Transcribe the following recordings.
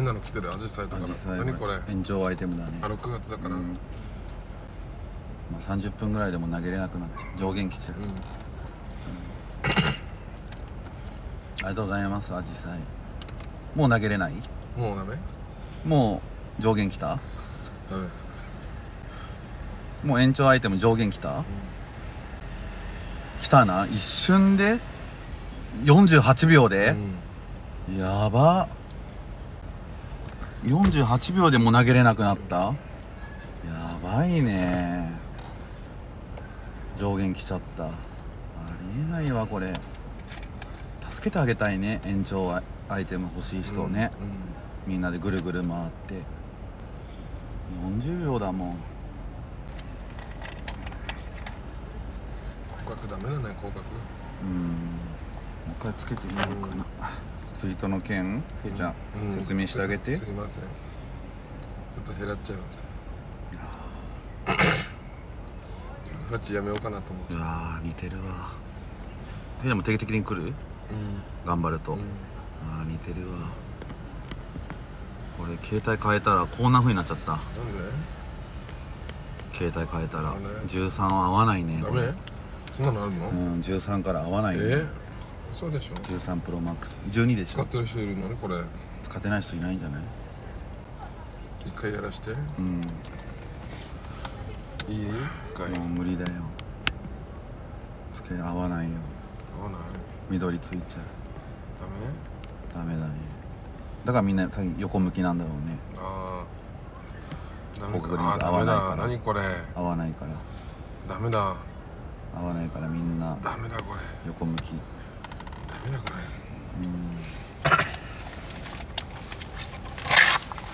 変なの来てるアジサイとか何これ？延長アイテムだね。あ6月だから、うん。まあ、30分ぐらいでも投げれなくなっちゃう。上限来ちゃう、ありがとうございますアジサイ。もう投げれない？うん、もうダメ？もう上限来た？ダメ。もう延長アイテム上限来た、来たな？一瞬で？48秒で、やば48秒でも投げれなくなった？やばいね。上限来ちゃった。ありえないわこれ。助けてあげたいね。延長アアイテム欲しい人をね、みんなでぐるぐる回って。40秒だもん。広角ダメだね広角うん。もう一回つけてみようかな、ツイートの件せいちゃん、うん。説明してあげて。すいません。ちょっと減らっちゃいました。ガチやめようかなと思って。うわー似てるわ。せいちゃんも定期的に来る？うん。頑張ると、うん。あー似てるわ。これ携帯変えたらこんな風になっちゃった。なん携帯変えたら。あね13は合わないね。でダメ？そんなのあるの、うん13から合わないね、え？そうでしょ？13プロマックス。12でしょ？使ってる人いるのねこれ。使ってない人いないんじゃない？一回やらして。うん。いい？一回。もう無理だよ。つけ合わないよ。合わない？緑ついちゃう。ダメ？ダメだね。だからみんな多分横向きなんだろうね。ああダメ広角レン合わないから。何これ？合わないから。ダメだ。合わないからみんな。ダメだこれ。横向きダメだこれ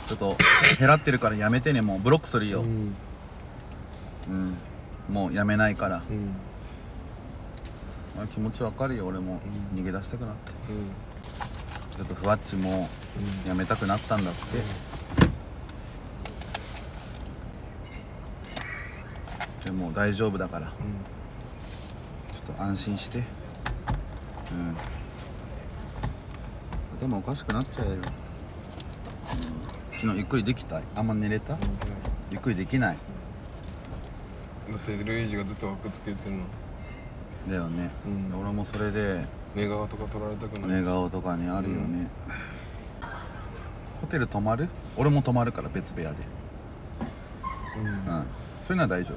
ちょっと減らってるからやめてねもうブロックするよ。うん。うん、もうやめないから、うん。まあ、気持ちわかるよ俺も。うん。逃げ出したくなって。うん。ちょっとふわっちもうん。やめたくなったんだって、でも大丈夫だから。ちょっと安心して。うん頭おかしくなっちゃうよ、うん。昨日ゆっくりできた？あんま寝れた？ゆっくりできない？だってルイージがずっと枠つけてんの。だよね、うん。俺もそれで寝顔とか撮られたくない寝顔とかねあるよね、ホテル泊まる？俺も泊まるから別部屋で。うん。うん。そういうのは大丈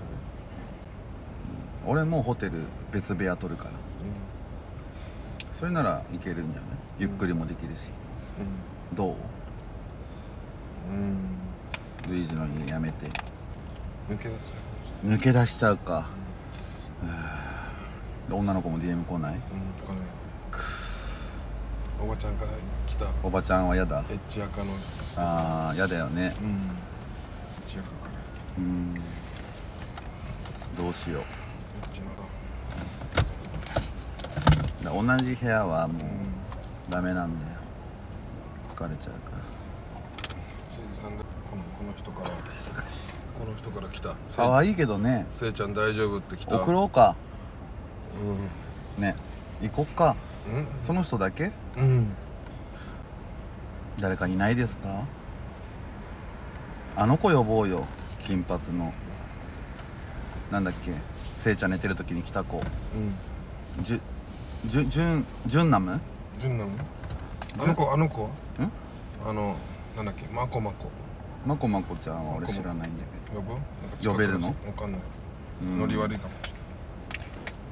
夫、うん。俺もホテル別部屋取るから。それならいけるんじゃない？ゆっくりもできるし、どう？うん。ルイージの家やめて。抜け出しちゃ抜け出しちゃうか、はあで女の子も DM 来ない？うんこれおばちゃんから来た。おばちゃんは嫌だ。エッチ赤の。ああ嫌だよね。うん。エッチ赤から。うん。どうしよう。エッチのだだ同じ部屋はもううんダメなんだよ。疲れちゃうから。せいじさんでこのこの人からこの人から来た可愛いけどね。せいちゃん大丈夫って来た。送ろうか。うね。行こっか。ん。その人だけ？うん。うん誰かいないですか？あの子呼ぼうよ。金髪の。なんだっけ？せいちゃん寝てる時に来た子。うん。じゅじゅじゅんじゅんナムジュンなの？あの子あの子ん？あのなんだっけ？マコマコ。まこまこちゃんは俺知らないんだけ呼ぶ？呼べるの？わかんない。ノリ悪いかも。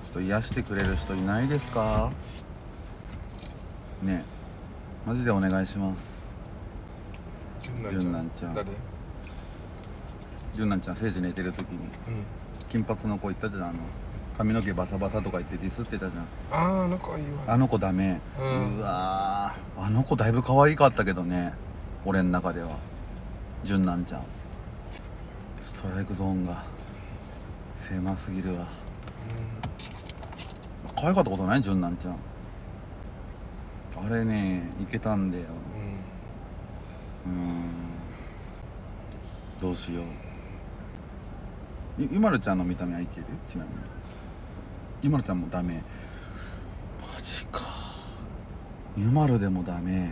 ちょっと癒してくれる人いないですか？ねマジでお願いします。ジュンジュンナンちゃん。誰？じゅんなんちゃんせいじ寝てる時に。うん。金髪の子言ったじゃんあの髪の毛バサバサとか言ってディスってたじゃん。あああの子はいいわあの子ダメ、ううんわー。あの子だいぶ可愛かったけどね。俺の中では。じゅんなんちゃん。ストライクゾーンが。狭すぎるわ。可愛かったことない？じゅんなんちゃん。あれねいけたんだよ。うん。うん。どうしよう。いゆまるちゃんの見た目はいける？ちなみにゆまるちゃんもダメ。マジか。ゆまるでもダメ。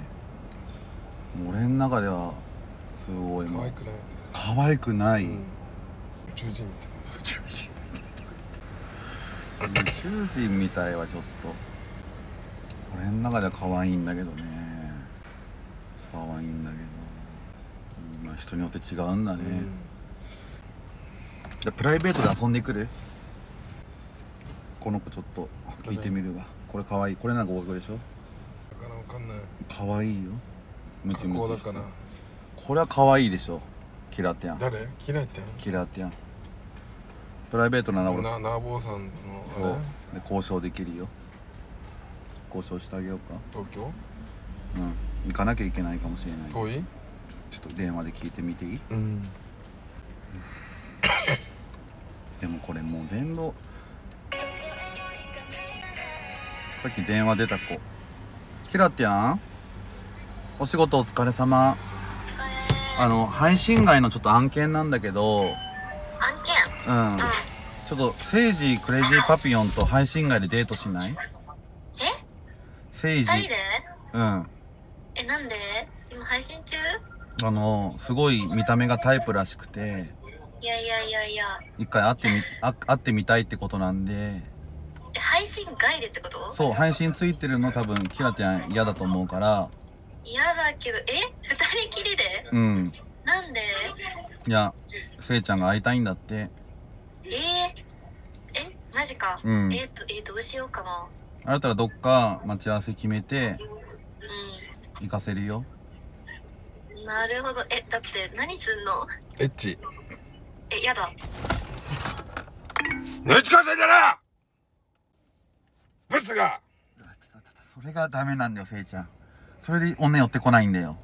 俺の中ではすごい可愛くない可愛くない、うん。宇宙人みたい。宇宙人宇宙人みたいはちょっと。俺の中では可愛いんだけどね。可愛いんだけど。うんまあ人によって違うんだね、うん。じゃあプライベートで遊んでくる？この子ちょっと聞いてみるわ。これ可愛いこれなんか合格でしょ？だからわかんない。可愛いよ。ムチムチこれは可愛いでしょ。キラテン。誰？嫌いってキラテン。プライベートなら俺なな坊さんので交渉できるよ。交渉してあげようか。東京？うん。行かなきゃいけないかもしれない。遠い？ちょっと電話で聞いてみていい？うん。でもこれもう全部さっき電話出た子。キラティアン？お仕事お疲れ様。あの配信外のちょっと案件なんだけど。案件？うん。うん。ちょっとセイジクレイジーパピヨンと配信外でデートしない？え？セイジ二人で？うん。えなんで？今配信中？あのすごい見た目がタイプらしくて。いやいやいやいや。一回会ってみあ会ってみたいってことなんで。え配信外でってこと？そう配信ついてるの多分キラティアン嫌だと思うから。嫌だけどえ？二人きりで？うん。なんで？いやせいちゃんが会いたいんだって。えー、え？マジか、うん。えー、とえー、どうしようかな。あなたらどっか待ち合わせ決めてう行かせるよ。んなるほど。えだって何すんの？エッチ。えやだ。何近づいてなブスが。それがダメなんだよせいちゃん。それで女寄ってこないんだよ。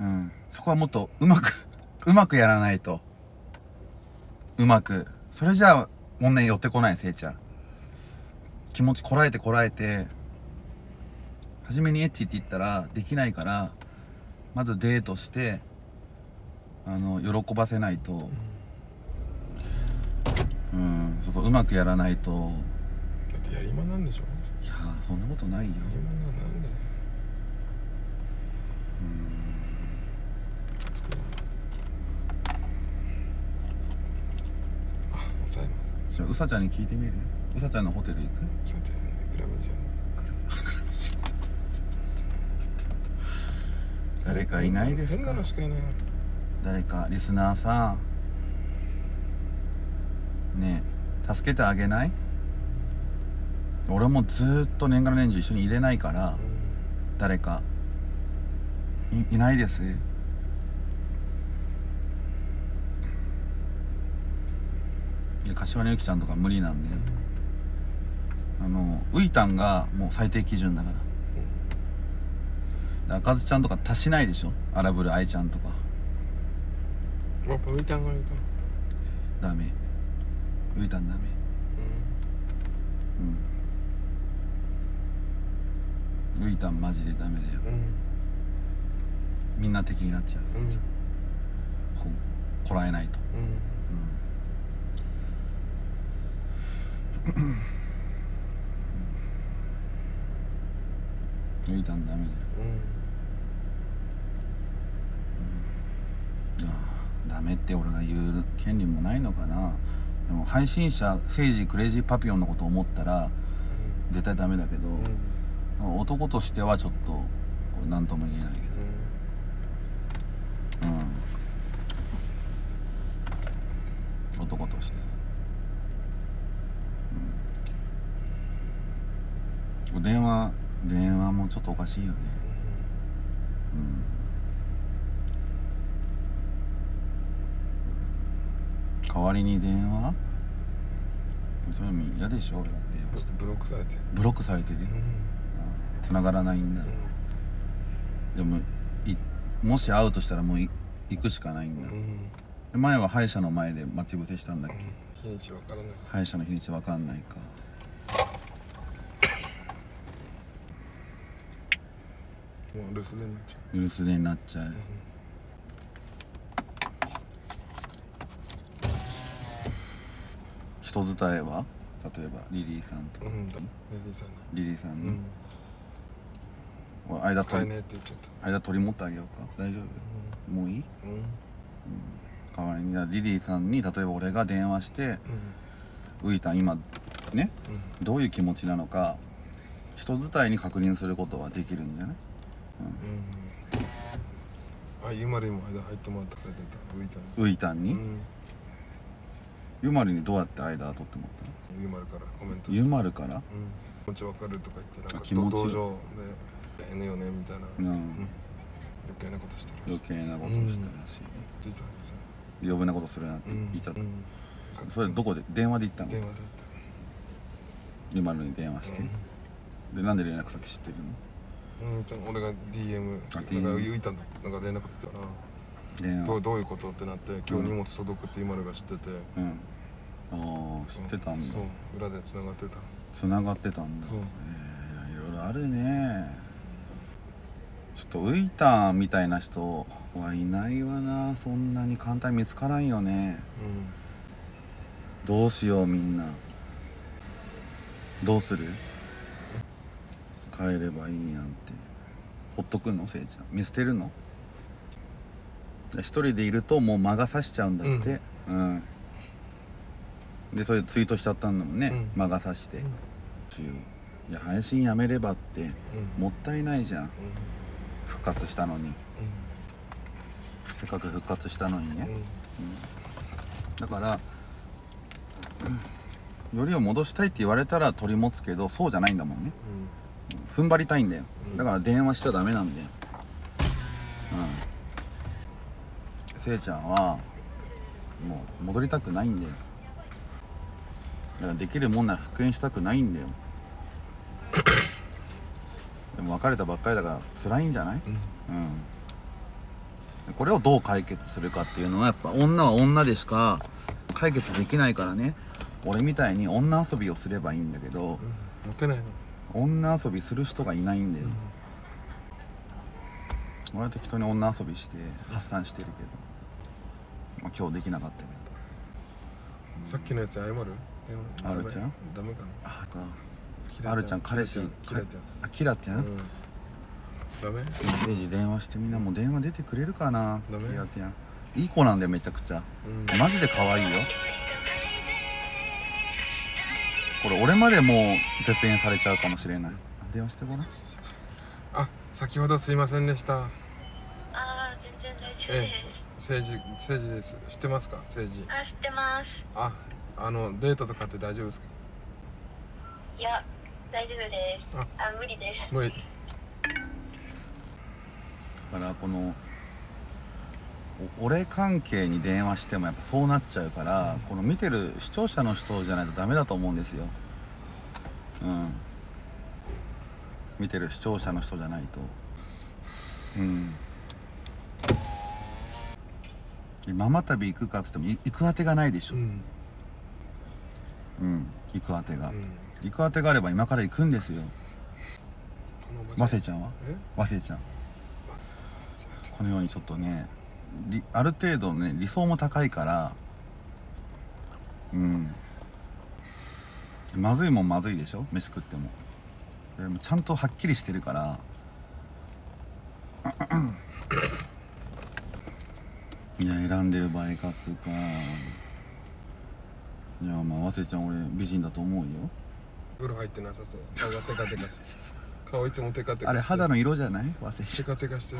うん。そこはもっとうまくうまくやらないと。うまく。それじゃあ女寄ってこないせいちゃん。気持ちこらえてこらえて。初めにエッチって言ったらできないからまずデートしてあの喜ばせないと。うん。そうそううまくやらないと。だってやりまんなんでしょ？いやーそんなことないよ。やりまんなんなんで？熱くないあ抑えまそれうさちゃんに聞いてみる？うさちゃんのホテル行く？さていくらもじゃ誰かいないです変か誰かリスナーさん。ねえ助けてあげない？俺もずーっと年がら年中一緒に入れないから誰か。いいないです。で柏のゆきちゃんとか無理なんであのウイタンがもう最低基準だから。で赤ずちゃんとか足しないでしょ？荒ぶる愛ちゃんとか。やっぱ浮いたんがいいか。ダメ。ウイタンダメ。うんウイタンマジでダメだよ。うん。みんな敵になっちゃう。うん。うんここらえないと。うん。ウイタンダメだよ。うん。いやダメって俺が言う権利もないのかな。でも配信者セイジクレイジーパピオンのこと思ったら絶対ダメだけど、うん男としてはちょっと何とも言えないけど。うん。男としてうん。電話電話もちょっとおかしいよね。うん。代わりに電話？それも嫌でしょ俺が電話して。ブロックされてブロックされてね繋がらないんだ。でもいもし会うとしたらもうい行くしかないんだ、前は歯医者の前で待ち伏せしたんだっけ、日にちわからない。歯医者の日にちわかんないか。もう留守電になっちゃ留守電になっちゃう、人伝えは？例えばリリーさんとか、ううん。レディーさんね。リリーさんの、うん。俺間取り使えねえって言っちゃった。間取り持ってあげようか。大丈夫？もういい？うん。代わりにリリーさんに例えば俺が電話してウイタン今ね？うん。どういう気持ちなのか人伝いに確認することはできるんじゃない？うん。あゆまりも間入ってもらったされてた。浮いたねウイタンに、うん。ユマリにどうやって間取ってもらったの？ゆまるからコメントユマルから？うん。気持ちわかるとか言ってなんかあ気持ち同情でええねよねみたいな。うん、うん。余計なことしてる余計なことしたらし。ついたやつい余分なことするなってうん言っちゃった、うん。それどこで？電話で言ったの？電話でユマルに電話して、言ったでなんで連絡先知ってるうんうんちゃん俺が DM あなんかゆいたんとなんか連絡取ってたらの電話。どうどういうことってなって今日荷物届くって今のが知ってて。うん。ああ知ってたんだ。そう裏で繋がってた。つながってたんだ。そう。えーいろいろあるねちょっとウイタンみたいな人はいないわな。そんなに簡単に見つからんよね。どうしようみんな。どうする？帰ればいいやんって。ほっとくの？せいちゃん。見捨てるの？一人でいるともう魔が差しちゃうんだって。うん、でそれツイートしちゃったんだもんね、うん。魔が差して、うん。いや配信やめればって。うん。もったいないじゃん。うん復活したのに。せっかく復活したのにね、うん。だから、うん。よりを戻したいって言われたら取り持つけどそうじゃないんだもんね。踏ん張りたいんだよ、うん。だから電話しちゃダメなんだよ。うん。せいちゃんはもう戻りたくないんだよ。だからできるもんなら復縁したくないんだよでも別れたばっかりだから辛いんじゃない？うん。うん。これをどう解決するかっていうのはやっぱ女は女でしか解決できないからね。俺みたいに女遊びをすればいいんだけどうん。モテないの？女遊びする人がいないんだよ、俺は適当に女遊びして発散してるけど、まあ、今日できなかったけど。さっきのやつ謝る？ある？ちゃん？ダメ？かあかなあるちゃん彼氏キラちあキラちゃん、ダメ？メッセージ電話してみんな。もう電話出てくれるかな？ダメ？キラちゃん。いい子なんだよめちゃくちゃ。うん。マジで可愛いよ。これ俺までもう絶縁されちゃうかもしれない。あ電話してごらん。あ先ほどすいませんでした。ああ全然大丈夫えです、政治政治です。知ってますか？政治。あ知ってます。ああのデートとかって大丈夫ですか？いや大丈夫です。あ。あ無理です。無理。だからこのお俺関係に電話してもやっぱそうなっちゃうから、この見てる視聴者の人じゃないとダメだと思うんですよ。うん。見てる視聴者の人じゃないと。うん。でママ旅行くかっつってもい行くあてがないでしょ。うん。うん行くあてが、うん。行くあてがあれば今から行くんですよ。和せちゃんは？え？和せちゃん。このようにちょっとねりある程度ね理想も高いからうん。まずいもんまずいでしょ？飯食っても。でもちゃんとはっきりしてるから。いや選んでる場合かつうかいやまあ和せちゃん俺美人だと思うよ。風呂入ってなさそう。顔がテカテカして。顔いつもテカテカして。あれ肌の色じゃない？和せちテカテカして。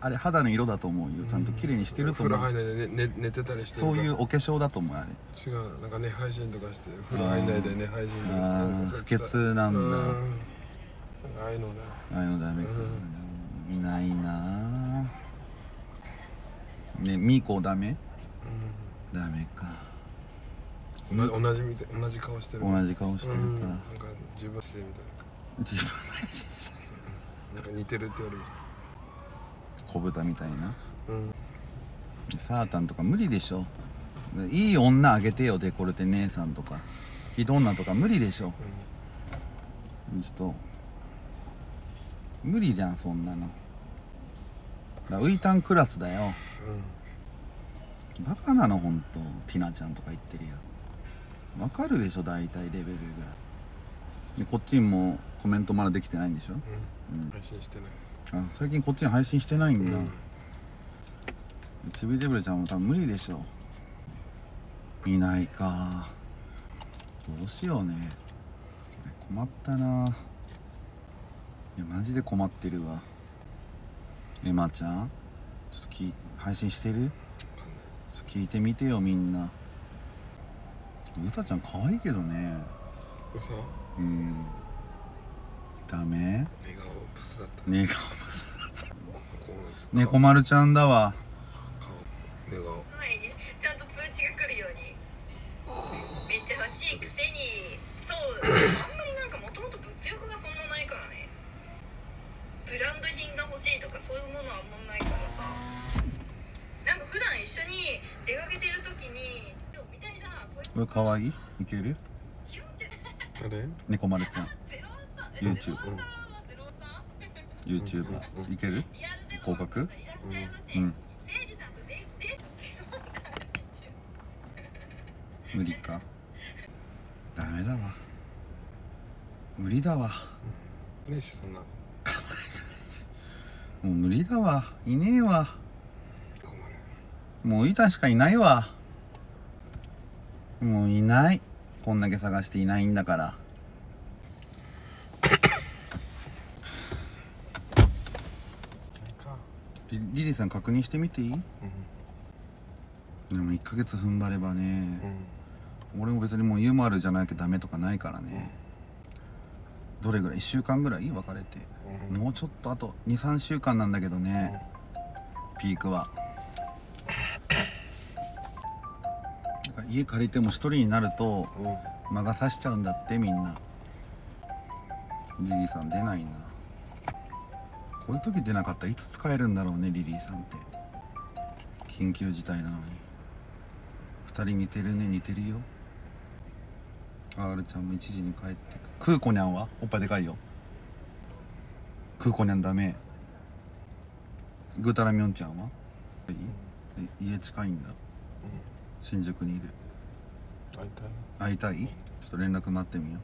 あれ肌の色だと思うよ。ちゃんと綺麗にしてると思う。風呂入んないで寝寝寝てたりしてる。そういうお化粧だと思うあれ。違うなんか寝配信とかして。風呂入んないで寝配信とかあーなんかそう不潔なんだ。うん。ああいうのだああいうのダメか、いないな。あねミーコダメ？ダメか。うん同じ同じみたい同じ顔してる。同じ顔してるか、うんなんか自分してみたい自分ななんか似てるって言われる。小豚みたいな。うん。サータンとか無理でしょ。いい女あげてよデコルテ姉さんとか。ひど女とか無理でしょ。ちょっと無理じゃんそんなの。だウイタンクラスだよ。バカなのほんと。ティナちゃんとか言ってるやつわかるでしょ大体レベルぐらい。でこっちにもコメントまだできてないんでしょ、うん。うん、配信してない。あ最近こっちに配信してないんだ、うん。ちびデブルちゃんも多分無理でしょ。いないか。どうしようね。困ったな。いやマジで困ってるわ。エマちゃんちょっとき配信してる？聞いてみてよみんなうたちゃん可愛いけどね。うさうん。ダメ？笑顔ブスだった。ねこう猫丸ちゃんだわ。顔寝顔これ可愛いいける？誰？猫丸ちゃん。YouTube YouTuber いける？合格うん。せいじさん無理か。ダメだわ。無理だわ。ねえしそんな。もう無理だわ。いねえわ。もういたしかいないわもういない。こんだけ探していないんだから。リリリーさん確認してみていい？うん。でも1ヶ月踏ん張ればね。う、ん。俺も別にもうユーマルじゃなきゃダメとかないからね、どれぐらい？1週間ぐらい？別れて、うん。もうちょっとあと23週間なんだけどね、ピークは家借りても一人になるとうん。魔が差しちゃうんだってみんな。リリーさん出ないな。こういう時出なかったらいつ使えるんだろうねリリーさんって。緊急事態なのに。二人似てるね似てるよ。R ちゃんも1時に帰ってく。クーコニャンは？おっぱいでかいよ。クーコニャンダメ。グータラミョンちゃんは？家近いんだ新宿にいる。会いたい？会いたい？ちょっと連絡待ってみよ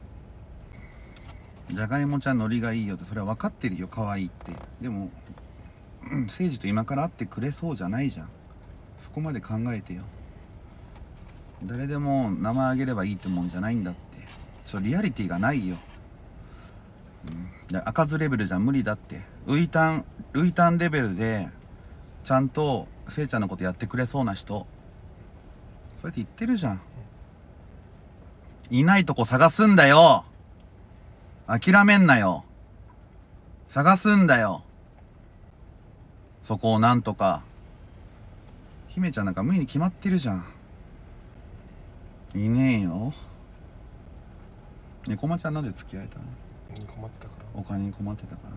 う。じゃがいもちゃんノリがいいよって。それは分かってるよ。可愛いって。でもうん誠治と今から会ってくれそうじゃないじゃん。そこまで考えてよ。誰でも名前あげればいいってもんじゃないんだって。そうリアリティがないよ、うん、で赤ずレベルじゃ無理だって。ウイタンウイタンレベルでちゃんとせいちゃんのことやってくれそうな人そうやって言ってるじゃん。いないとこ探すんだよ。諦めんなよ。探すんだよ。そこをなんとか。姫ちゃんなんか無理に決まってるじゃん。いねえよ。猫間ちゃんなんで付き合えたの？うん困ったから。お金に困ってたから。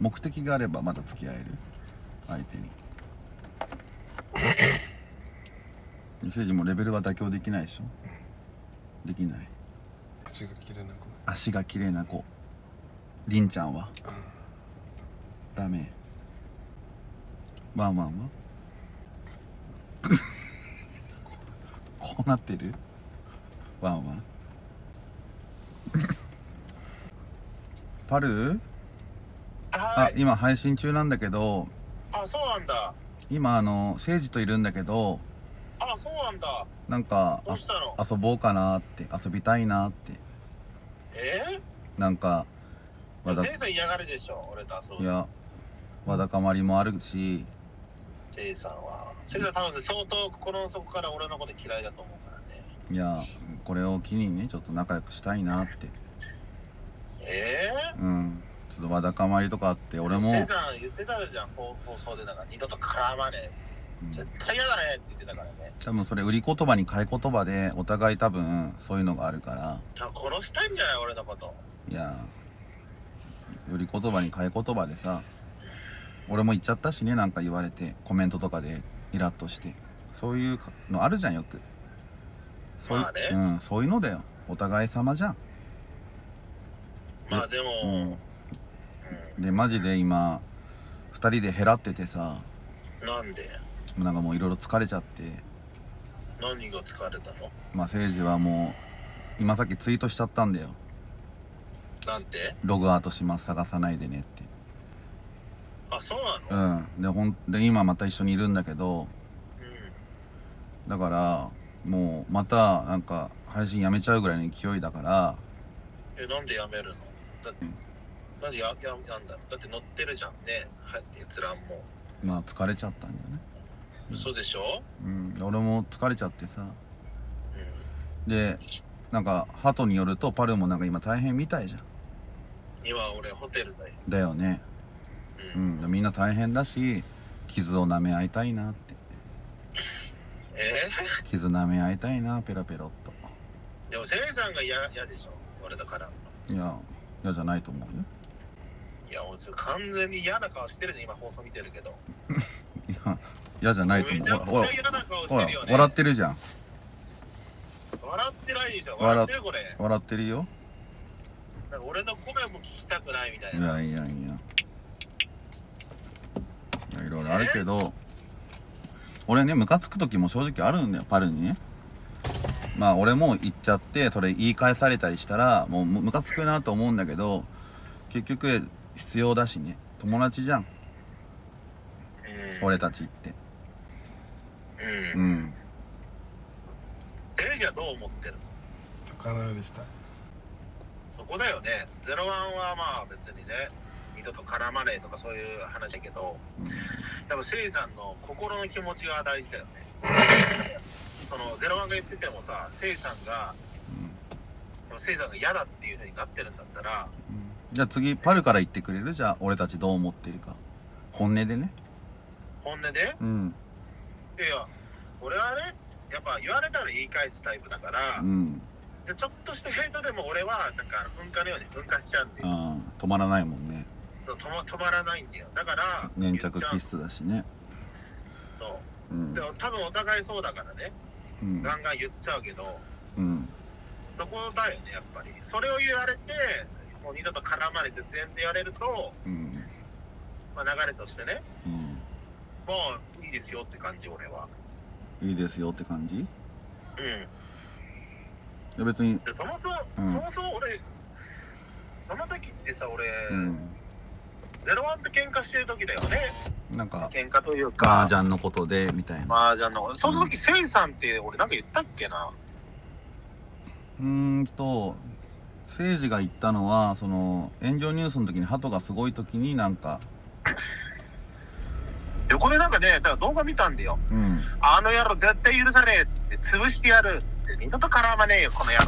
目的があればまだ付き合える。相手に政治もレベルは妥協できないでしょ。できない。足が切れなくなる足が綺麗な子。りんちゃんは。あダメ。ワンワンは？こうなってる？ワンワン。パルあはい。今配信中なんだけど。あ、そうなんだ。今あの誠治といるんだけどなんだ。なんかどうしたの？あ遊ぼうかなって遊びたいなってえ？なんかー、わだせいさん嫌がるでしょ、俺と遊ぶ。いやわだかまりもあるしせいさんは。せいさん多分相当心の底から俺のこと嫌いだと思うからね。いやこれを機にねちょっと仲良くしたいなってえ？うんちょっとわだかまりとかあって俺ー、もせいさん言ってたじゃん、放放送でなんか二度と絡まねうんえ。絶対嫌だねって言ってたからね。多分それ売り言葉に買い言葉でお互い多分そういうのがあるから。殺したいんじゃない俺のこと。いや売り言葉に買い言葉でさ俺も言っちゃったしねなんか言われてコメントとかでイラッとして。そういうのあるじゃんよく。そういう、まあね。うん、そういうのだよ。お互い様じゃん。まあでも、うん。うん。でマジで今2人で減らっててさ。なんで？なんかもういろいろ疲れちゃって。何が疲れたの？まあ誠治はもう今さっきツイートしちゃったんだよ。なんて？ログアウトします探さないでねって。あそううなの？ん。でほんで今また一緒にいるんだけど。うん。だからもうまたなんか配信やめちゃうぐらいの勢いだから。えなんでやめるの？だって、うんなんでやややんだだって乗ってるじゃんね。はい閲覧も、まあ疲れちゃったんだよね。うん嘘でしょ？うん。俺も疲れちゃってさ。うん。でなんかハトによるとパルもなんか今大変みたいじゃん。今俺ホテルだよ。だよね。う、うん。んみんな大変だし傷を舐め合いたいなって。え？傷舐め合いたいなペロペロっー、でもせいさんが嫌嫌でしょ？俺だから。といや嫌じゃないと思うよ。いや俺完全に嫌な顔してるじゃん今放送見てるけど。いや嫌じゃないと思う。ほらほら。笑ってるじゃん。笑ってないでしょ。笑ってるこれ。笑ってるよ。俺の声も聞きたくないみたいいなやいやいや。いやいろいろあるけど。俺ねムカつく時も正直あるんだよパルにね。まあ俺も言っちゃってそれ言い返されたりしたらもうムムカつくなと思うんだけど結局必要だしね。友達じゃん。俺たちってううん。んテレジはどう思ってるの？仲直りしたいそこだよね。ゼロワンはまあ別にね二度と絡まねえとかそういう話だけどやっぱせいさんの心の気持ちが大事だよね。そのゼロワンが言っててもさせいさんがでもせいさんが嫌だっていうふうになってるんだったらうん。じゃあ次パルから言ってくれる？じゃあ俺たちどう思ってるか。本音でね。本音で？うんいやいや俺はねやっぱ言われたら言い返すタイプだから、うん。でちょっとしたヘイトでも俺はなんか噴火のように噴火しちゃうんで。ああ止まらないもんね。止ま止まらないんだよ。だから粘着気質だしね。そう。うん。でも多分お互いそうだからね。うん。ガンガン言っちゃうけどうん。そこだよねやっぱり。それを言われてもう二度と絡まれて全然言われると、うん。まあ、流れとしてね。うん。もういいですよって感じ俺は。いいですよって感じ？いうん。や別にでそもそも、うん。そもそも俺その時ってさ俺、うん。ゼロワンで喧嘩してる時だよね。なんか喧嘩という麻か雀のことでみたいな。麻雀の。その時せいさんって俺なんか言ったっけな？うーんと誠司が言ったのはその炎上ニュースの時に鳩がすごい時になんか横でなんかねだから動画見たんだよ。うん。あの野郎絶対許さねえっつって潰してやるっつって二度と絡まねえよこの野郎。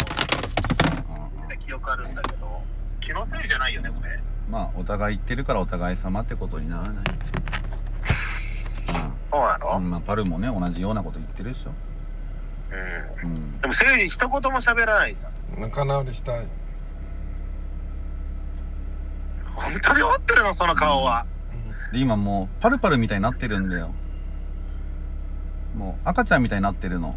あって記憶あるんだけど気のせいじゃないよねこれ。まあお互い言ってるからお互い様ってことにならない。そうなの、まあ、うんまあ、パルもね同じようなこと言ってるでしょ。うん。うん。でもせいに一言も喋らないじゃん。仲直りしたい。本当に思ってるのその顔は、で今もうパルパルみたいになってるんだよ。もう赤ちゃんみたいになってるの。